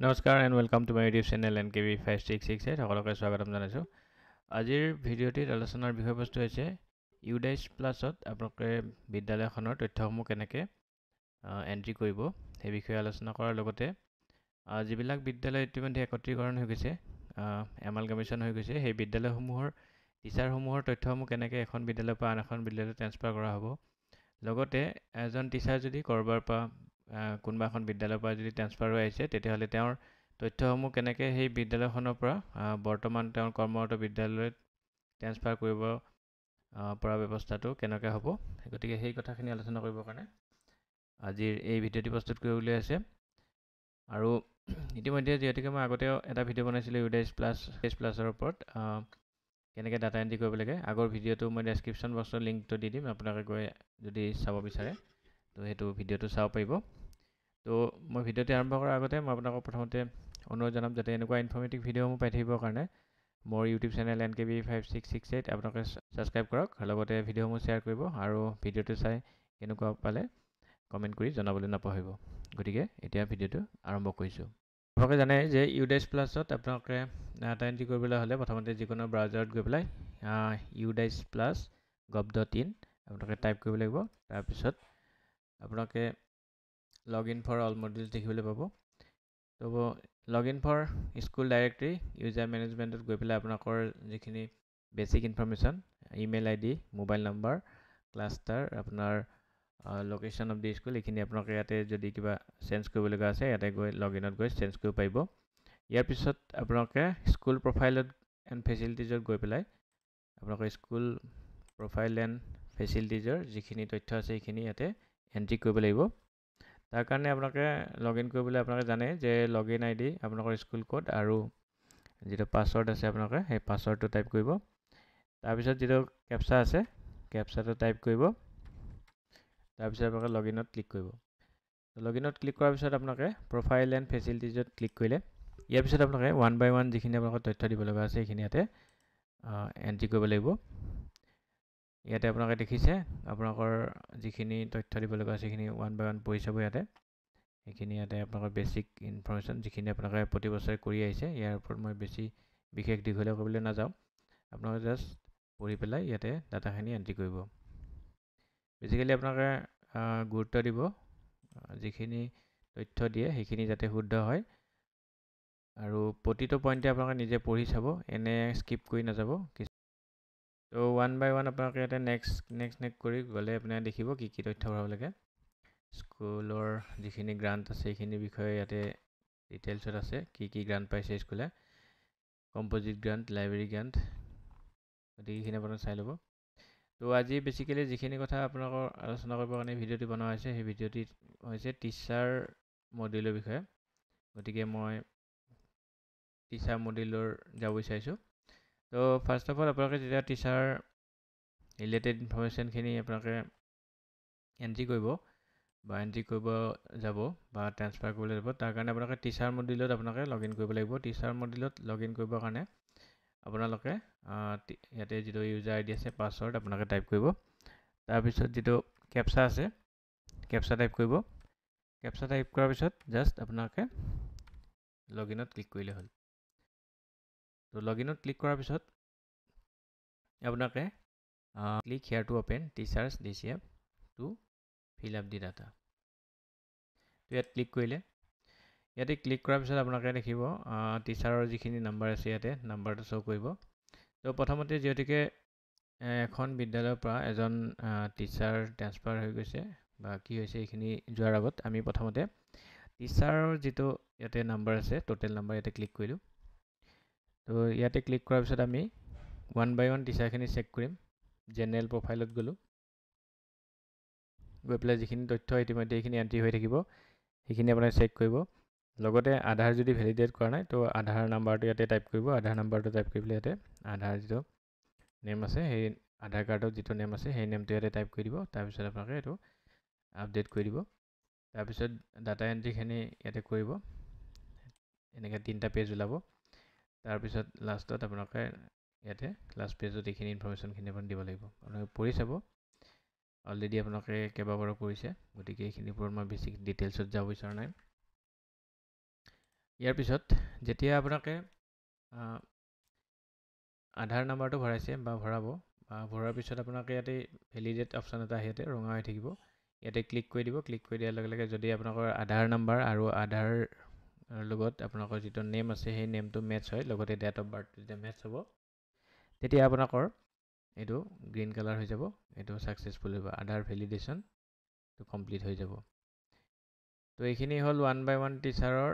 নমস্কাৰ and welcome to my YouTube channel N K B five six six eight সকলোকে স্বাগতম জনাইছোঁ। আজিৰ ভিডিঅ'টিত আলোচনাৰ বিষয়বস্তু হৈছে ইউডাইচ প্লাছত আপোনালোকে বিদ্যালয়খনৰ তথ্যসমূহ কেনেকৈ এণ্ট্ৰি কৰিব সেই বিষয়ে আলোচনা কৰাৰ লগতে যিবিলাক বিদ্যালয় ইতিমধ্যে একত্ৰীকৰণ হৈ গৈছে এমালগামেশ্যন হৈ গৈছে সেই বিদ্যালয়সমূহৰ টিচাৰসমূহৰ তথ্যসমূহ কেনেকৈ এখন বিদ্যালয়ৰ পৰা আন এখন বিদ্যালয়লৈ ট্ৰেন্সফাৰ কৰা হ'ব লগতে এজন টিচাৰ যদি ক'ৰবাৰ পৰা কোনোবা এখন বিদ্যালয়ৰ পৰা যদি ট্ৰেন্সফাৰ হৈ আহিছে তেতিয়াহ'লে তেওঁৰ তথ্যসমূহ কেনেকৈ সেই বিদ্যালয়খনৰ পৰা বৰ্তমান তেওঁৰ কৰ্মৰত বিদ্যালয়ত ট্ৰেন্সফাৰ কৰিব পৰা ব্যৱস্থাটো কেনেকৈ হ'ব গতিকে সেই কথাখিনি আলোচনা কৰিবৰ কাৰণে আজিৰ এই ভিডিঅ'টি প্ৰস্তুত কৰিবলৈ আছে আৰু ইতিমধ্যে যিহেতুকে মই আগতেও এটা ভিডিঅ' বনাইছিলোঁ ইউডাইছ প্লাছ এছ প্লাছৰ ওপৰত কেনেকৈ ডাটা এণ্ট্ৰি কৰিব লাগে আগৰ ভিডিঅ'টো মই ডেছক্ৰিপশ্যন বক্সৰ লিংকটো দি দিম আপোনালোকে গৈ যদি চাব বিচাৰে। তো সেইটো ভিডিঅ'টো চাব পাৰিব। তো মই ভিডিঅ'টি আৰম্ভ কৰাৰ আগতে মই আপোনালোকক প্ৰথমতে অনুৰোধ জনাম যাতে এনেকুৱা ইনফৰ্মেটিভ ভিডিঅ'সমূহ পাই থাকিবৰ কাৰণে মোৰ YouTube channel N K B five six six eight আপোনালোকে ছাবস্ক্ৰাইব কৰক লগতে ভিডিঅ'সমূহ শ্বেয়াৰ কৰিব আৰু ভিডিঅ'টো চাই কেনেকুৱা পালে কমেণ্ট কৰি জনাবলৈ নাপাহৰিব। গতিকে এতিয়া ভিডিঅ'টো আৰম্ভ কৰিছোঁ। আপোনালোকে জানে যে ইউডাইচ প্লাছত আপোনালোকে ডাটা এণ্ট্ৰি কৰিবলৈ হ'লে প্ৰথমতে যিকোনো ব্ৰাউজাৰত গৈ পেলাই UDISE plus gov dot in আপোনালোকে টাইপ কৰিব লাগিব। তাৰপিছত আপোনালোকে log in for all modules দেখিবলৈ পাব। তো log in for school directory user মেনেজমেণ্টত গৈ পেলাই আপোনালোকৰ যিখিনি basic information email I D mobile number cluster আপোনাৰ লোকেশ্যন অফ দি স্কুল এইখিনি আপোনালোকে ইয়াতে যদি কিবা চেঞ্জ কৰিবলগা আছে ইয়াতে গৈ লগ ইনত গৈ চেঞ্জ কৰিব পাৰিব। ইয়াৰ পিছত আপোনালোকে স্কুল প্ৰফাইলত এণ্ড ফেচিলিটিজত গৈ পেলাই আপোনালোকৰ স্কুল প্ৰফাইল এণ্ড ফেচিলিটিজৰ যিখিনি তথ্য আছে সেইখিনি ইয়াতে এণ্ট্ৰি কৰিব লাগিব। তাৰ কাৰণে আপোনালোকে লগ ইন কৰিবলৈ আপোনালোকে জানে যে লগ ইন আই ডি আপোনালোকৰ স্কুল কোড আৰু যিটো পাছৱৰ্ড আছে আপোনালোকে সেই পাছৱৰ্ডটো টাইপ কৰিব। তাৰপিছত যিটো কেপচা আছে কেপচাটো টাইপ কৰিব। তাৰপিছত আপোনালোকে লগ ইনত ক্লিক কৰিব। লগ ইনত ক্লিক কৰাৰ পিছত আপোনালোকে প্ৰফাইল এণ্ড ফেচিলিটিজত ক্লিক কৰিলে। ইয়াৰ পিছত আপোনালোকে ওৱান বাই ওৱান যিখিনি আপোনালোকৰ তথ্য দিব লগা আছে সেইখিনি ইয়াতে এণ্ট্ৰি কৰিব লাগিব। ইয়াতে আপোনালোকে দেখিছে আপোনালোকৰ যিখিনি তথ্য দিব লগা আছে সেইখিনি ওৱান বাই ওৱান পঢ়ি চাব ইয়াতে। সেইখিনি ইয়াতে আপোনালোকৰ বেচিক ইনফৰ্মেশ্যন যিখিনি আপোনালোকে প্ৰতি বছৰে কৰি আহিছে ইয়াৰ ওপৰত মই বেছি বিশেষ দীঘলীয়া কৰিবলৈ নাযাওঁ। আপোনালোকে জাষ্ট পঢ়ি পেলাই ইয়াতে ডাটাখিনি এণ্ট্ৰি কৰিব। বেচিকেলি আপোনালোকে গুৰুত্ব দিব যিখিনি তথ্য দিয়ে সেইখিনি যাতে শুদ্ধ হয়। আৰু প্ৰতিটো পইণ্টে আপোনালোকে নিজে পঢ়ি চাব এনে স্কিপ কৰি নাযাব ত' ওৱান বাই ওৱান আপোনালোকে ইয়াতে নেক্সট নেক্সট নেক্সট কৰি গ'লে আপোনাৰ দেখিব কি কি তথ্য ভৰাব লাগে। স্কুলৰ যিখিনি গ্ৰাণ্ট আছে সেইখিনিৰ বিষয়ে ইয়াতে ডিটেইলছত আছে কি কি গ্ৰাণ্ট পাইছে স্কুলে কম্প'জিট গ্ৰাণ্ট লাইব্ৰেৰী গ্ৰাণ্ট গতিকে আপোনালোকে চাই ল'ব। ত' আজি বেচিকেলি যিখিনি কথা আপোনালোকৰ আলোচনা কৰিবৰ কাৰণে ভিডিঅ'টি বনোৱা হৈছে সেই ভিডিঅ'টি হৈছে টিচাৰ মডিউলৰ বিষয়ে। গতিকে মই টিচাৰ মডিউলৰ যাব বিচাৰিছোঁ। তো ফাৰ্ষ্ট অফ অল আপোনালোকে যেতিয়া টিচাৰ ৰিলেটেড ইনফৰ্মেশ্যনখিনি আপোনালোকে এণ্ট্ৰি কৰিব বা এণ্ট্ৰি কৰিব যাব বা ট্ৰেন্সফাৰ কৰিবলৈ যাব তাৰ কাৰণে আপোনালোকে টিচাৰ মডিউলত আপোনালোকে লগ ইন কৰিব লাগিব। টিচাৰ মডিউলত লগ ইন কৰিবৰ কাৰণে আপোনালোকে ইয়াতে যিটো ইউজাৰ আই ডি আছে পাছৱৰ্ড আপোনালোকে টাইপ কৰিব। তাৰপিছত যিটো কেপচা আছে কেপচা টাইপ কৰিব। কেপচা টাইপ কৰাৰ পিছত জাষ্ট আপোনালোকে লগ ইনত ক্লিক কৰিলে হ'ল। তো লগ ইনত ক্লিক কৰাৰ পিছত আপোনালোকে click here to open teachers D C F to fill up the data তো ইয়াত ক্লিক কৰিলে ইয়াতে ক্লিক কৰাৰ পিছত আপোনালোকে দেখিব টিচাৰৰ যিখিনি নাম্বাৰ আছে ইয়াতে নাম্বাৰটো শ্ব' কৰিব। তো প্ৰথমতে যিহেতুকে এখন বিদ্যালয়ৰ পৰা এজন টিচাৰ ট্ৰেন্সফাৰ হৈ গৈছে বা কি হৈছে এইখিনি যোৱাৰ আগত আমি প্ৰথমতে টিচাৰৰ যিটো ইয়াতে নাম্বাৰ আছে টোটেল নাম্বাৰ ইয়াতে ক্লিক কৰিলোঁ। তো ইয়াতে ক্লিক কৰাৰ পিছত আমি ওৱান বাই ওৱান টিচাৰখিনি চেক কৰিম জেনেৰেল প্ৰফাইলত গ'লোঁ। গৈ পেলাই যিখিনি তথ্য ইতিমধ্যে এইখিনি এণ্ট্ৰি হৈ থাকিব সেইখিনি আপোনালোকে চেক কৰিব। লগতে আধাৰ যদি ভেলিডেট কৰা নাই তো আধাৰ নাম্বাৰটো ইয়াতে টাইপ কৰিব। আধাৰ নাম্বাৰটো টাইপ কৰি পেলাই ইয়াতে আধাৰ যিটো নেম আছে সেই আধাৰ কাৰ্ডত যিটো নেম আছে সেই নেমটো ইয়াতে টাইপ কৰি দিব। তাৰপিছত আপোনালোকে এইটো আপডেট কৰি দিব। তাৰপিছত ডাটা এণ্ট্ৰিখিনি ইয়াতে কৰিব। এনেকৈ তিনিটা পেজ ওলাব। তাৰপিছত লাষ্টত আপোনালোকে ইয়াতে লাষ্ট পেজত এইখিনি ইনফৰ্মেশ্যনখিনি আপুনি দিব লাগিব। আপোনালোকে পঢ়ি চাব। অলৰেডি আপোনালোকে কেইবাবাৰো কৰিছে গতিকে এইখিনিৰ ওপৰত মই বেছি ডিটেইলছত যাব বিচৰা নাই। ইয়াৰ পিছত যেতিয়া আপোনালোকে আধাৰ নাম্বাৰটো ভৰাইছে বা ভৰাব বা ভৰোৱাৰ পিছত আপোনালোকে ইয়াতে ভেলিডেট অপশ্যন এটা আহি ইয়াতে ৰঙা হৈ থাকিব। ইয়াতে ক্লিক কৰি দিব। ক্লিক কৰি দিয়াৰ লগে লগে যদি আপোনালোকৰ আধাৰ নাম্বাৰ আৰু আধাৰ লগত আপোনালোকৰ যিটো নেম আছে সেই নেমটো মেটচ হয়। লগতে ডেট অফ বাৰ্থ যেতিয়া মেটচ হ'ব তেতিয়া আপোনালোকৰ এইটো গ্ৰীণ কালাৰ হৈ যাব। এইটো ছাকচেছফুল হ'ব আধাৰ ভেলিডেশ্যনটো কমপ্লিট হৈ যাব। তো এইখিনি হ'ল ওৱান বাই ওৱান টিচাৰৰ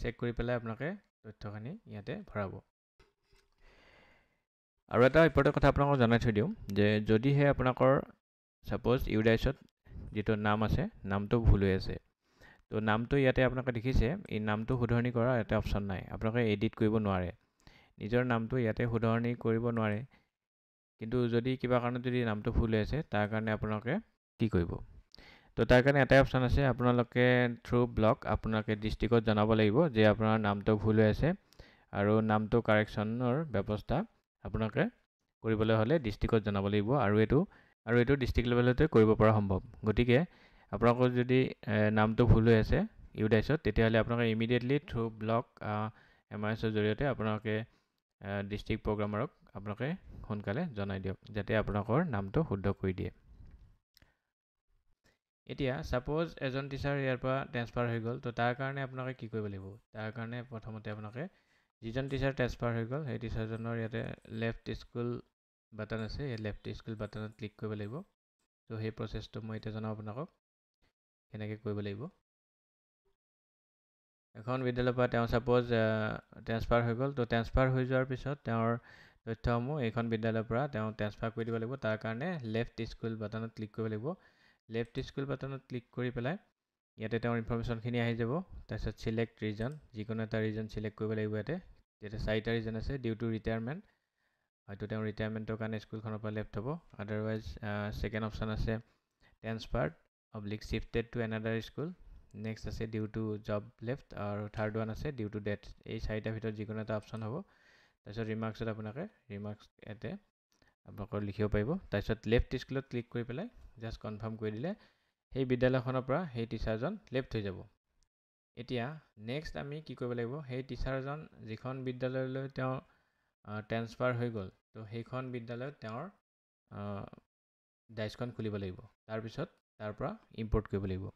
চেক কৰি পেলাই আপোনালোকে তথ্যখিনি ইয়াতে ভৰাব। আৰু এটা ইম্পৰ্টেণ্ট কথা আপোনালোকক জনাই থৈ দিওঁ যে যদিহে আপোনালোকৰ ছাপ'জ ইউডাইছত যিটো নাম আছে নামটো ভুল হৈ আছে তো নামটো ইয়াতে আপোনালোকে দেখিছে। এই নামটো শুধৰণি কৰা এটা অপশ্যন নাই। আপোনালোকে এডিট কৰিব নোৱাৰে। নিজৰ নামটো ইয়াতে শুধৰণি কৰিব নোৱাৰে। কিন্তু যদি কিবা কাৰণত যদি নামটো ভুল হৈ আছে তাৰ কাৰণে আপোনালোকে কি কৰিব? তো তাৰ কাৰণে এটাই অপশ্যন আছে। আপোনালোকে থ্ৰু ব্লক আপোনালোকে ডিষ্ট্ৰিক্টত জনাব লাগিব যে আপোনাৰ নামটো ভুল হৈ আছে আৰু নামটো কাৰেকশ্যনৰ ব্যৱস্থা আপোনালোকে কৰিবলৈ হ'লে ডিষ্ট্ৰিক্টত জনাব লাগিব আৰু এইটো আৰু এইটো ডিষ্ট্ৰিক্ট লেভেলতে কৰিব পৰা সম্ভৱ। গতিকে আপোনালোকৰ যদি নামটো ভুল হৈ আছে ইউডাইছত তেতিয়াহ'লে আপোনালোকে immediately through block M I এছৰ জৰিয়তে আপোনালোকে ডিষ্ট্ৰিক্ট প্ৰগ্ৰামাৰক আপোনালোকে সোনকালে জনাই দিয়ক যাতে আপোনালোকৰ নামটো শুদ্ধ কৰি দিয়ে। এতিয়া ছাপ'জ এজন টিচাৰ ইয়াৰ পৰা ট্ৰেন্সফাৰ হৈ গ'ল তো তাৰ কাৰণে আপোনালোকে কি কৰিব লাগিব? তাৰ কাৰণে প্ৰথমতে আপোনালোকে যিজন টিচাৰ ট্ৰেন্সফাৰ হৈ গ'ল সেই টিচাৰজনৰ ইয়াতে লেফ্ট স্কুল বাটন আছে এই লেফ্ট স্কুল বাটনত ক্লিক কৰিব লাগিব। ত' সেই প্ৰচেছটো মই এতিয়া জনাওঁ আপোনালোকক। কেনেকৈ কৰিব লাগিব। এখন বিদ্যালয়ৰ পৰা তেওঁ ছাপ'জ ট্ৰেন্সফাৰ হৈ গ'ল ত' ট্ৰেন্সফাৰ হৈ যোৱাৰ পিছত তেওঁৰ তথ্যসমূহ এইখন বিদ্যালয়ৰ পৰা তেওঁ ট্ৰেন্সফাৰ কৰি দিব লাগিব। তাৰ কাৰণে লেফ্ট স্কুল বাটনত ক্লিক কৰিব লাগিব। লেফ্ট স্কুল বাটনত ক্লিক কৰি পেলাই ইয়াতে তেওঁৰ ইনফৰ্মেশ্যনখিনি আহি যাব। তাৰপিছত চিলেক্ট ৰিজন যিকোনো এটা ৰিজন চিলেক্ট কৰিব লাগিব ইয়াতে। ইয়াতে চাৰিটা ৰিজন আছে ডিউ টু ৰিটায়াৰমেণ্ট হয়তো তেওঁৰ ৰিটায়াৰমেণ্টৰ কাৰণে স্কুলখনৰ পৰা লেফ্ট হ'ব। আদাৰৱাইজ ছেকেণ্ড অপশ্যন আছে transferred oblique shifted to another school next আছে ডিউ টু জব লেফ্ট আৰু থাৰ্ড ওৱান আছে ডিউ টু ডেথ এই চাৰিটাৰ ভিতৰত যিকোনো এটা অপশ্যন হ'ব। তাৰপিছত ৰিমাৰ্কছত আপোনালোকে ৰিমাৰ্কছ ইয়াতে আপোনালোকৰ লিখিব পাৰিব। তাৰপিছত লেফ্ট স্কুলত ক্লিক কৰি পেলাই জাষ্ট কনফাৰ্ম কৰি দিলে সেই বিদ্যালয়খনৰ পৰা সেই টিচাৰজন লেফ্ট হৈ যাব। এতিয়া নেক্সট আমি কি কৰিব লাগিব? সেই টিচাৰজন যিখন বিদ্যালয়লৈ তেওঁ ট্ৰেন্সফাৰ হৈ গ'ল তো সেইখন বিদ্যালয়ত তেওঁৰ ডাইচখন খুলিব লাগিব। তাৰপিছত তাৰ পৰা ইম্পৰ্ট কৰিব লাগিব।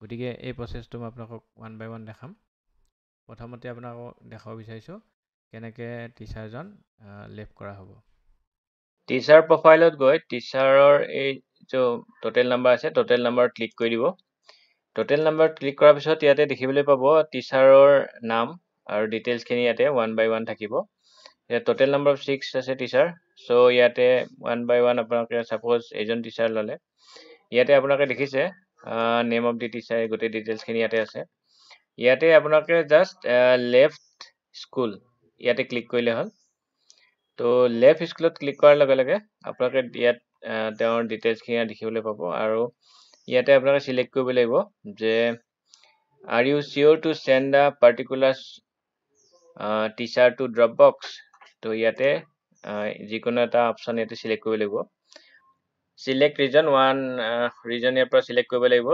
গতিকে এই প্ৰচেছটো মই আপোনালোকক ওৱান বাই ওৱান দেখাম। প্ৰথমতে আপোনালোকক দেখাব বিচাৰিছোঁ কেনেকৈ টিচাৰজন লেফ্ট কৰা হ'ব। টিচাৰ প্ৰফাইলত গৈ টিচাৰৰ এই যিটো টোটেল নাম্বাৰ আছে টোটেল নাম্বাৰত ক্লিক কৰি দিব। টোটেল নাম্বাৰত ক্লিক কৰাৰ পিছত ইয়াতে দেখিবলৈ পাব টিচাৰৰ নাম আৰু ডিটেইলছখিনি ইয়াতে ওৱান বাই ওৱান থাকিব। ইয়াত টোটেল নাম্বাৰ ছিক্স আছে টিচাৰ চ' ইয়াতে ওৱান বাই ওৱান আপোনালোকে ছাপ'জ এজন টিচাৰ ল'লে। ইয়াতে আপোনালোকে দেখিছে নেম অফ দি টিচাৰ গোটেই ডিটেইলছখিনি ইয়াতে আছে। ইয়াতে আপোনালোকে জাষ্ট লেফ্ট স্কুল ইয়াতে ক্লিক কৰিলে হ'ল। তো লেফ্ট স্কুলত ক্লিক কৰাৰ লগে লগে আপোনালোকে ইয়াত তেওঁৰ ডিটেইলছখিনি দেখিবলৈ পাব আৰু ইয়াতে আপোনালোকে চিলেক্ট কৰিব লাগিব যে are you sure to send the particular teacher to drop box তো ইয়াতে যিকোনো এটা অপশ্যন ইয়াতে চিলেক্ট কৰিব লাগিব। চিলেক্ট ৰিজন ওৱান ৰিজন ইয়াৰ পৰা চিলেক্ট কৰিব লাগিব।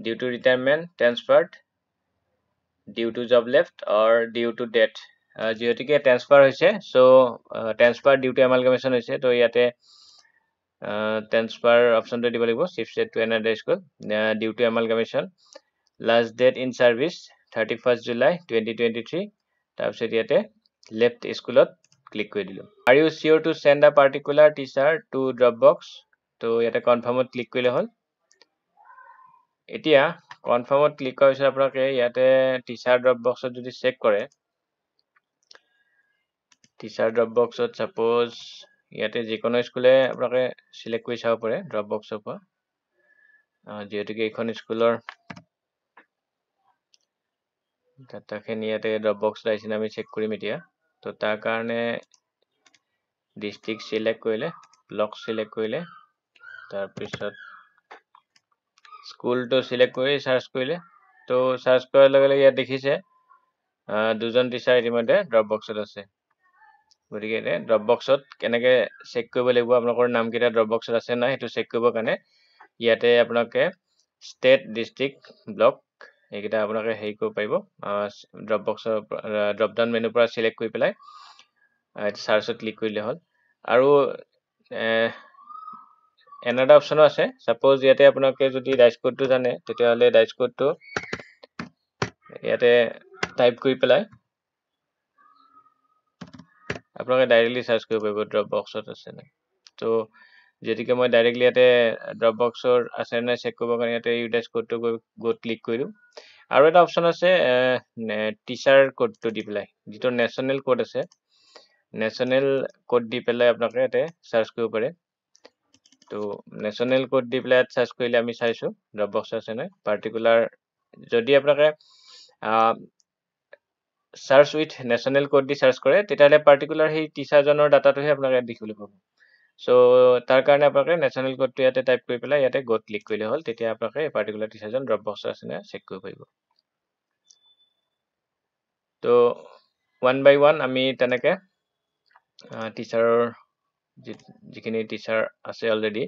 Due to retirement transferred due to job left or due to death যিহেতুকে ট্ৰেন্সফাৰ হৈছে so' transfer due to amalgamation হৈছে তো ইয়াতে ট্ৰেন্সফাৰ অপশ্যনটো দিব লাগিব shifted to another school due to amalgamation last date in service thirty first July twenty twenty three তাৰপিছত ইয়াতে লেফ্ট স্কুলত ক্লিক কৰি দিলোঁ। Are you sure to send a particular teacher to drop box তো ইয়াতে কনফাৰ্মত ক্লিক কৰিলে হ'ল। এতিয়া কনফাৰ্মত ক্লিক কৰাৰ পিছত আপোনালোকে ইয়াতে টিচাৰ ড্ৰপ বক্সত যদি চেক কৰে টিচাৰ ড্ৰপ বক্সত ছাপ'জ ইয়াতে যিকোনো স্কুলে আপোনালোকে চিলেক্ট কৰি চাব পাৰে ড্ৰপ বক্সৰ পৰা যিহেতুকে এইখন স্কুলৰ ডাটাখিনি ইয়াতে ড্ৰপ বক্স আহিছে আমি চেক কৰিম এতিয়া। তো তাৰ কাৰণে ডিষ্ট্ৰিক্ট চিলেক্ট কৰিলে ব্লক চিলেক্ট কৰিলে তাৰপিছত স্কুলটো চিলেক্ট কৰি চাৰ্চ কৰিলে তো চাৰ্চ কৰাৰ লগে লগে দেখিছে দুজন টিচাৰ ইতিমধ্যে ড্ৰপ বক্সত আছে। গতিকে ড্ৰপ বক্সত কেনেকৈ চেক কৰিব লাগিব আপোনালোকৰ নামকেইটা ড্ৰপ বক্সত আছে নাই সেইটো চেক কৰিবৰ কাৰণে ইয়াতে আপোনালোকে ষ্টেট ডিষ্ট্ৰিক্ট ব্লক সেইকেইটা আপোনালোকে হেৰি কৰিব পাৰিব ড্ৰপ বক্সৰ ড্ৰপ ডাউন মেনুৰ পৰা চিলেক্ট কৰি পেলাই চাৰ্চত ক্লিক কৰিলে হ'ল। আৰু এন এটা অপশ্যনো আছে। ছাপ'জ ইয়াতে আপোনালোকে যদি ডাইচ কোডটো জানে তেতিয়াহ'লে ডাইচ কোডটো ইয়াতে টাইপ কৰি পেলাই আপোনালোকে ডাইৰেক্টলি চাৰ্চ কৰিব পাৰিব ড্ৰপ বক্সত আছে নাই। ত' যিহেতুকে মই ডাইৰেক্টলি ইয়াতে ড্ৰপ বক্সৰ আছে নাই চেক কৰিবৰ কাৰণে ইয়াতে ইউডাইচ কোডটো গৈ গ'ত ক্লিক কৰি দিওঁ আৰু এটা অপশ্যন আছে টিচাৰ কোডটো দি পেলাই যিটো নেশ্যনেল কোড আছে। নেশ্যনেল কোড দি পেলাই আপোনালোকে ইয়াতে চাৰ্চ কৰিব পাৰে। তো নেশ্যনেল কোড দি পেলাই ইয়াত চাৰ্চ কৰিলে আমি চাইছোঁ ড্ৰপ বক্স আছে নাই। পাৰ্টিকুলাৰ যদি আপোনালোকে চাৰ্চ উইথ নেশ্যনেল কোড দি চাৰ্চ কৰে তেতিয়াহ'লে পাৰ্টিকুলাৰ সেই টিচাৰজনৰ ডাটাটোহে আপোনালোকে দেখিবলৈ পাব। চ' তাৰ কাৰণে আপোনালোকে নেশ্যনেল কোডটো ইয়াতে টাইপ কৰি পেলাই ইয়াতে গ'ত ক্লিক কৰিলে হ'ল তেতিয়া আপোনালোকে এই পাৰ্টিকুলাৰ টিচাৰজন ড্ৰপ বক্স আছে নে চেক কৰিব পাৰিব। তো ওৱান বাই ওৱান আমি তেনেকৈ টিচাৰৰ যিখিনি টিচাৰ আছে অলৰেডি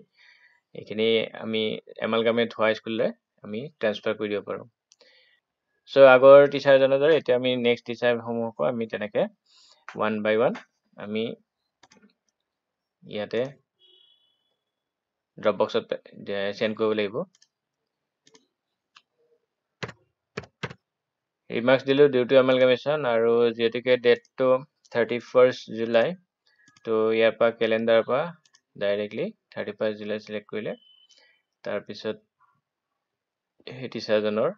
এইখিনি আমি এমালগামেট হোৱা স্কুললৈ আমি ট্ৰেন্সফাৰ কৰি দিব পাৰোঁ। চ' আগৰ টিচাৰজনৰ দৰে এতিয়া আমি নেক্সট টিচাৰসমূহকো আমি তেনেকৈ ওৱান বাই ওৱান আমি ইয়াতে ড্ৰপ বক্সত চেণ্ড কৰিব লাগিব। ৰিমাৰ্কছ দিলোঁ ডিউ টু এমালগামেশ্যন আৰু যিহেতুকে ডেটটো থাৰ্টি ফাৰ্ষ্ট জুলাই তো কেলেণ্ডাৰৰ পৰা directly thirty first July select কৰিলে। তাৰপিছত সেই টিচাৰজনৰ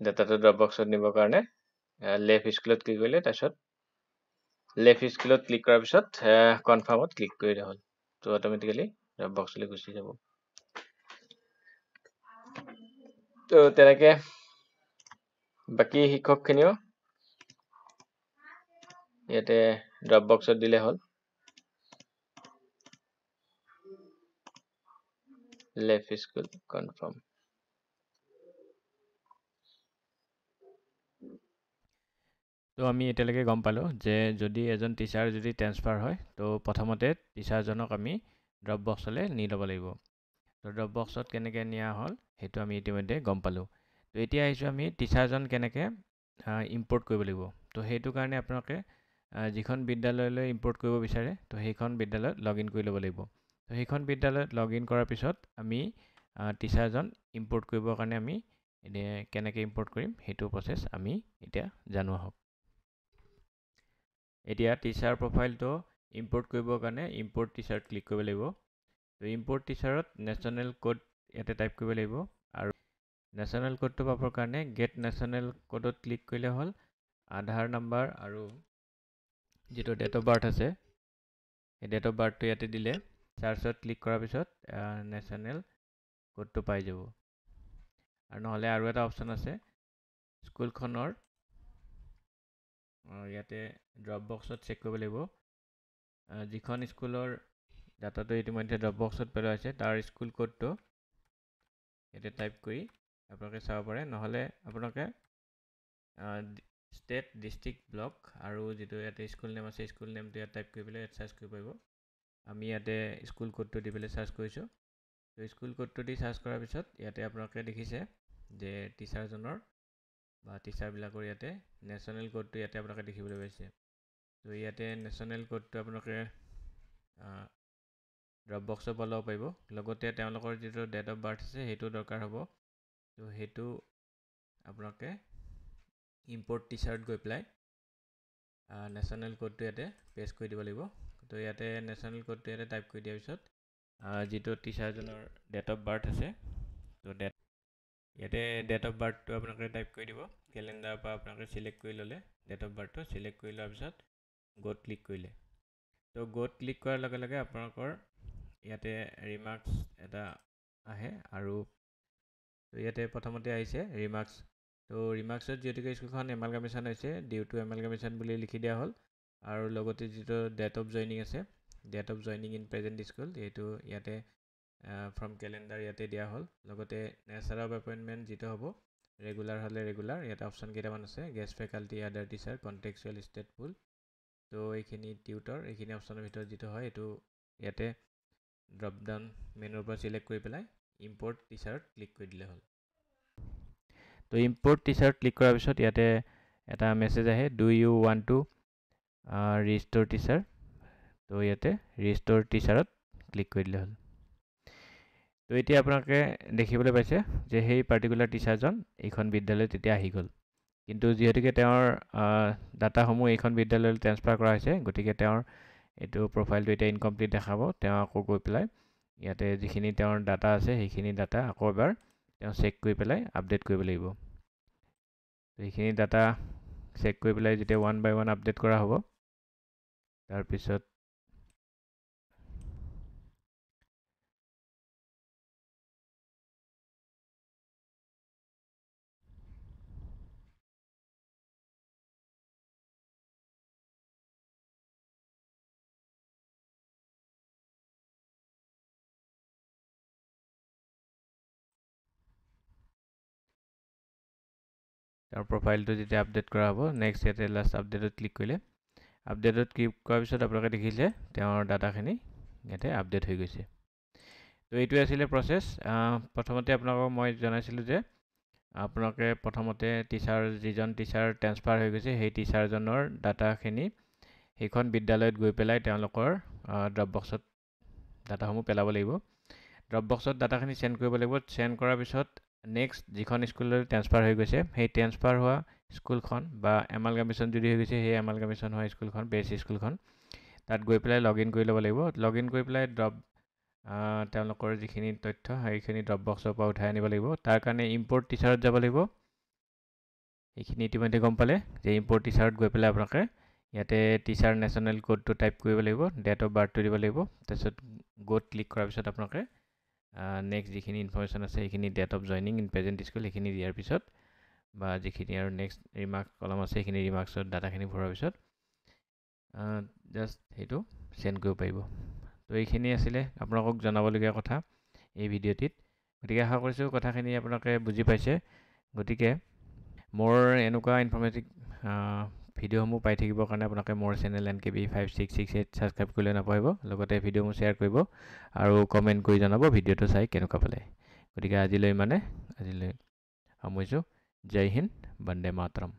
ডাটাটো ড্ৰপ বক্সত নিবৰ কাৰণে লেফ্ট স্কুলত ক্লিক কৰিলে তাৰপিছত লেফ্ট স্কুলত ক্লিক কৰাৰ পিছত কনফাৰ্মত ক্লিক কৰিলে হ'ল। তো অট'মেটিকেলি ড্ৰপ বক্সলৈ গুচি যাব। তো তেনেকৈ বাকী শিক্ষকখিনিও ইয়াতে ড্ৰপ বক্সত দিলে হ'ল। লেফ্ট স্কুল কনফাৰ্ম তো আমি এতিয়ালৈকে গম পালোঁ যে যদি এজন টিচাৰ যদি ট্ৰেন্সফাৰ হয় তো প্ৰথমতে টিচাৰজনক আমি ড্ৰপ বক্সলৈ নি ল'ব লাগিব। তো ড্ৰপ বক্সত কেনেকৈ নিয়া হ'ল সেইটো আমি ইতিমধ্যে গম পালোঁ। তো এতিয়া আহিছোঁ আমি টিচাৰজন কেনেকৈ ইম্পৰ্ট কৰিব লাগিব। তো সেইটো কাৰণে আপোনালোকে যিখন বিদ্যালয়লৈ ইম্পৰ্ট কৰিব বিচাৰে তো সেইখন বিদ্যালয়ত লগ ইন কৰি ল'ব লাগিব। তো সেইখন বিদ্যালয়ত লগ ইন কৰাৰ পিছত আমি টিচাৰজন ইম্পৰ্ট কৰিবৰ কাৰণে আমি কেনেকৈ ইম্পৰ্ট কৰিম সেইটো প্ৰচেছ আমি এতিয়া জানো আহক। এতিয়া টিচাৰ প্ৰফাইলটো ইম্পৰ্ট কৰিবৰ কাৰণে ইম্পৰ্ট টিচাৰত ক্লিক কৰিব লাগিব। তো ইম্পৰ্ট টিচাৰত নেশ্যনেল কোড ইয়াতে টাইপ কৰিব লাগিব আৰু নেশ্যনেল কোডটো পাবৰ কাৰণে গেট নেশ্যনেল কোডত ক্লিক কৰিলে হ'ল আধাৰ নাম্বাৰ আৰু যিটো ডেট অফ বাৰ্থ আছে সেই ডেট অফ বাৰ্থটো ইয়াতে দিলে চাৰ্চত ক্লিক কৰাৰ পিছত নেশ্যনেল কোডটো পাই যাব। আৰু নহ'লে আৰু এটা অপশ্যন আছে স্কুলখনৰ ইয়াতে ড্ৰপ বক্সত চেক কৰিব লাগিব। যিখন স্কুলৰ ডাটাটো ইতিমধ্যে ড্ৰপ বক্সত পেলোৱা হৈছে তাৰ স্কুল কোডটো ইয়াতে টাইপ কৰি আপোনালোকে চাব পাৰে। নহ'লে আপোনালোকে ষ্টেট ডিষ্ট্ৰিক্ট ব্লক আৰু যিটো ইয়াতে স্কুল নেম আছে স্কুল নেমটো ইয়াত টাইপ কৰি পেলাই ইয়াত চাৰ্চ কৰিব পাৰিব। আমি ইয়াতে স্কুল কোডটো দি পেলাই চাৰ্চ কৰিছোঁ। তো স্কুল কোডটো দি চাৰ্চ কৰাৰ পিছত ইয়াতে আপোনালোকে দেখিছে যে টিচাৰজনৰ বা টিচাৰবিলাকৰ ইয়াতে নেশ্যনেল কোডটো ইয়াতে আপোনালোকে দেখিবলৈ পাইছে। তো ইয়াতে নেশ্যনেল কোডটো আপোনালোকে ড্ৰপ বক্সৰ পৰা ল'ব পাৰিব। লগতে তেওঁলোকৰ যিটো ডেট অফ বাৰ্থ আছে সেইটো দৰকাৰ হ'ব। তো সেইটো আপোনালোকে ইম্পৰ্ট টিচাৰত গৈ পেলাই নেশ্যনেল কোডটো ইয়াতে পেষ্ট কৰি দিব লাগিব। তো ইয়াতে নেশ্যনেল কোডটো ইয়াতে টাইপ কৰি দিয়াৰ পিছত যিটো টিচাৰজনৰ ডেট অফ বাৰ্থ আছে তো ডেট ইয়াতে ডেট অফ বাৰ্থটো আপোনালোকে টাইপ কৰি দিব কেলেণ্ডাৰৰ পৰা আপোনালোকে চিলেক্ট কৰি ল'লে ডেট অফ বাৰ্থটো চিলেক্ট কৰি লোৱাৰ পিছত গ'ত ক্লিক কৰিলে। তো গ'ত ক্লিক কৰাৰ লগে লগে আপোনালোকৰ ইয়াতে ৰিমাৰ্কছ এটা আহে আৰু ইয়াতে প্ৰথমতে আহিছে ৰিমাৰ্কছ তো ৰিমাৰ্কছত যিহেতুকে স্কুলখন এমালগামেশ্যন হৈছে ডিউ টু এমালগামেশ্যন বুলি লিখি দিয়া হ'ল আৰু লগতে যিটো ডেট অফ জইনিং আছে date of joining in present school সেইটো ইয়াতে ফ্ৰম কেলেণ্ডাৰ ইয়াতে দিয়া হ'ল। লগতে নেচাৰ অফ এপইণ্টমেণ্ট যিটো হ'ব ৰেগুলাৰ হ'লে ৰেগুলাৰ ইয়াতে অপশ্যন কেইটামান আছে। Guest faculty other teacher contractual state pool তো এইখিনি টিউটৰ এইখিনি অপশ্যনৰ ভিতৰত যিটো হয় এইটো ইয়াতে ড্ৰপ ডাউন মেনুৰ পৰা চিলেক্ট কৰি পেলাই ইম্পৰ্ট টিচাৰত ক্লিক কৰি দিলে হ'ল। তো ইম্পৰ্ট টিচাৰত ক্লিক কৰাৰ পিছত ইয়াতে এটা মেছেজ আহে ডু ইউ ওৱান টু ৰিষ্ট'ৰ টিচাৰ তো ইয়াতে ৰিষ্ট'ৰ টিচাৰত ক্লিক কৰি দিলে হ'ল। তো এতিয়া আপোনালোকে দেখিবলৈ পাইছে যে সেই পাৰ্টিকুলাৰ টিচাৰজন এইখন বিদ্যালয়ত তেতিয়া আহি গ'ল। কিন্তু যিহেতুকে তেওঁৰ ডাটাসমূহ এইখন বিদ্যালয়লৈ ট্ৰেন্সফাৰ কৰা হৈছে গতিকে তেওঁৰ এইটো প্ৰফাইলটো এতিয়া ইনকমপ্লিট দেখাব। তেওঁ আকৌ গৈ পেলাই ইয়াতে যিখিনি তেওঁৰ ডাটা আছে সেইখিনি ডাটা আকৌ এবাৰ তেওঁ চেক কৰি পেলাই আপডেট কৰিব লাগিব। সেইখিনি ডাটা চেক কৰি পেলাই যেতিয়া ওৱান বাই ওৱান আপডেট কৰা হ'ব তাৰপিছত তাৰ প্ৰফাইলটো যেতিয়া আপডেট কৰা হ'ব নেক্সট ইয়াতে লাষ্ট আপডেটত ক্লিক কৰিলে। আপডেটত ক্লিক কৰাৰ পিছত আপোনালোকে দেখিছে তেওঁৰ ডাটাখিনি ইয়াতে আপডেট হৈ গৈছে। তো এইটোৱে আছিলে প্ৰচেছ প্ৰথমতে আপোনালোকক মই জনাইছিলোঁ যে আপোনালোকে প্ৰথমতে টিচাৰ যিজন টিচাৰ ট্ৰেন্সফাৰ হৈ গৈছে সেই টিচাৰজনৰ ডাটাখিনি সেইখন বিদ্যালয়ত গৈ পেলাই তেওঁলোকৰ ড্ৰপ বক্সত ডাটাসমূহ পেলাব লাগিব। ড্ৰপ বক্সত ডাটাখিনি চেণ্ড কৰিব লাগিব। চেণ্ড কৰাৰ পিছত নেক্সট যিখন স্কুললৈ ট্ৰেন্সফাৰ হৈ গৈছে সেই ট্ৰেন্সফাৰ হোৱা স্কুলখন বা এমালগামিশ্যন যদি হৈ গৈছে সেই এমালগামিশ্যন হোৱা স্কুলখন বেছ স্কুলখন তাত গৈ পেলাই লগ ইন কৰি ল'ব লাগিব। লগ ইন কৰি পেলাই ড্ৰপ তেওঁলোকৰ যিখিনি তথ্য সেইখিনি ড্ৰপ বক্সৰ পৰা উঠাই আনিব লাগিব। তাৰ কাৰণে ইম্পৰ্ট টিচাৰত যাব লাগিব। এইখিনি ইতিমধ্যে গম পালে যে ইম্পৰ্ট টিচাৰত গৈ পেলাই আপোনালোকে ইয়াতে টিচাৰ নেশ্যনেল ক'ডটো টাইপ কৰিব লাগিব ডেট অফ বাৰ্থটো দিব লাগিব। তাৰপিছত গ'ত ক্লিক কৰাৰ পিছত আপোনালোকে নেক্সট যিখিনি ইনফৰ্মেশ্যন আছে সেইখিনি date of joining in present school সেইখিনি দিয়াৰ পিছত বা যিখিনি আৰু নেক্সট ৰিমাৰ্কছ কলম আছে সেইখিনি ৰিমাৰ্কছত ডাটাখিনি ভৰোৱাৰ পিছত জাষ্ট সেইটো চেণ্ড কৰিব পাৰিব। তো এইখিনি আছিলে আপোনালোকক জনাবলগীয়া কথা এই ভিডিঅ'টিত। গতিকে আশা কৰিছোঁ কথাখিনি আপোনালোকে বুজি পাইছে। গতিকে মোৰ এনেকুৱা ইনফৰ্মেটিভ ভিডিঅ'সমূহ পাই থাকিবৰ কাৰণে আপোনালোকে মোৰ channel N K B five six six eight subscribe কৰিলে নাপাহিব লগতে ভিডিঅ'সমূহ শ্বেয়াৰ কৰিব আৰু কমেণ্ট কৰি জনাব ভিডিঅ'টো চাই কেনেকুৱা পালে। গতিকে আজিলৈ মানে আজিলৈ সামৰিছোঁ। জয় হিন্দ বন্দে মাতৰম।